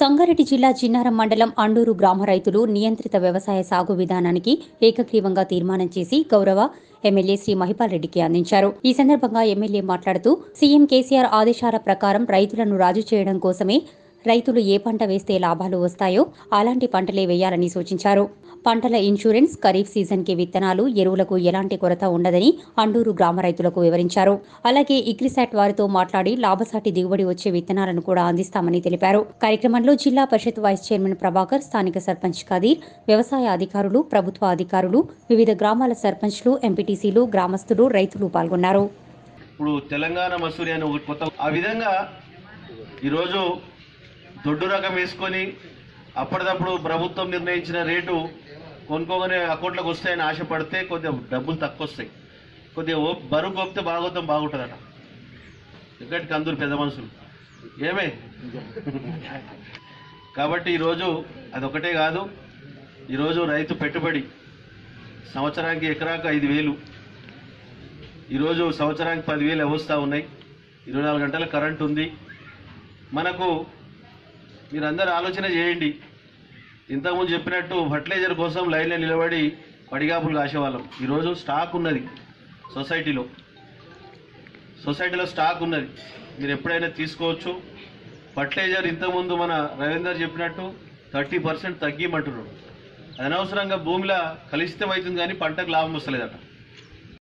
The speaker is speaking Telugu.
సంగారెడ్డి జిల్లా చిన్నారం మండలం అండూరు గ్రామ రైతులు నియంత్రిత వ్యవసాయ సాగు విధానానికి ఏకగ్రీవంగా తీర్మానం చేసి గౌరవ ఎమ్మెల్యే శ్రీ మహిపాల్ రెడ్డికి అందించారు. ఈ సందర్భంగా ఎమ్మెల్యే మాట్లాడుతూ సీఎం కేసీఆర్ ఆదేశాల ప్రకారం రైతులను రాజు చేయడం కోసమే రైతులు ఏ పంట వేస్తే లాభాలు వస్తాయో అలాంటి పంటలే వేయాలని సూచించారు. పంటల ఇన్సూరెన్స్ ఖరీఫ్ సీజన్కి విత్తనాలు ఎరువులకు ఎలాంటి కొరత ఉండదని అండూరు గ్రామ రైతులకు వివరించారు. అలాగే ఇగ్రిసాట్ వారితో మాట్లాడి లాభసాటి దిగుబడి వచ్చే విత్తనాలను కూడా అందిస్తామని తెలిపారు. కార్యక్రమంలో జిల్లా పరిషత్ వైస్ చైర్మన్ ప్రభాకర్ స్థానిక సర్పంచ్ ఖదీర్ వ్యవసాయ అధికారులు ప్రభుత్వ అధికారులు వివిధ గ్రామాల సర్పంచ్లు ఎంపీటీసీలు గ్రామస్తులు రైతులు పాల్గొన్నారు. ఇప్పుడు తెలంగాణ మసూరి అనే ఒకటి కొత్త ఆ విధంగా ఈరోజు దొడ్డు రకం వేసుకొని అప్పటిదప్పుడు ప్రభుత్వం నిర్ణయించిన రేటు కొనుక్కోగానే అకౌంట్లోకి వస్తాయని ఆశపడితే కొద్దిగా డబ్బులు తక్కువ వస్తాయి కొద్దిగా ఓ బరువు గొప్పితే బాగోతాం బాగుంటుందట. ఇక్కడికి అందరు పెద్ద మనుషులు. ఏమే? కాబట్టి ఈరోజు అదొకటే కాదు ఈరోజు రైతు పెట్టుబడి సంవత్సరానికి ఎకరాకు ఐదు వేలు. ఈరోజు సంవత్సరానికి పదివేలు వ్యవస్థ ఉన్నాయి. ఇరవై నాలుగు గంటల కరెంట్ ఉంది. మనకు మీరందరూ ఆలోచన చేయండి. ఇంతకుముందు చెప్పినట్టు ఫర్టిలైజర్ కోసం లైన్లో నిలబడి పడిగాపులు కాసేవాళ్ళం. ఈరోజు స్టాక్ ఉన్నది సొసైటీలో. సొసైటీలో స్టాక్ ఉన్నది. మీరు ఎప్పుడైనా తీసుకోవచ్చు. ఫర్టిలైజర్ ఇంతకుముందు మన రవీందర్ చెప్పినట్టు థర్టీ పర్సెంట్ తగ్గిమంటున్నాడు. అనవసరంగా భూమిలో కలుషితం అవుతుంది కానీ పంటకు లాభం వస్తలేదట.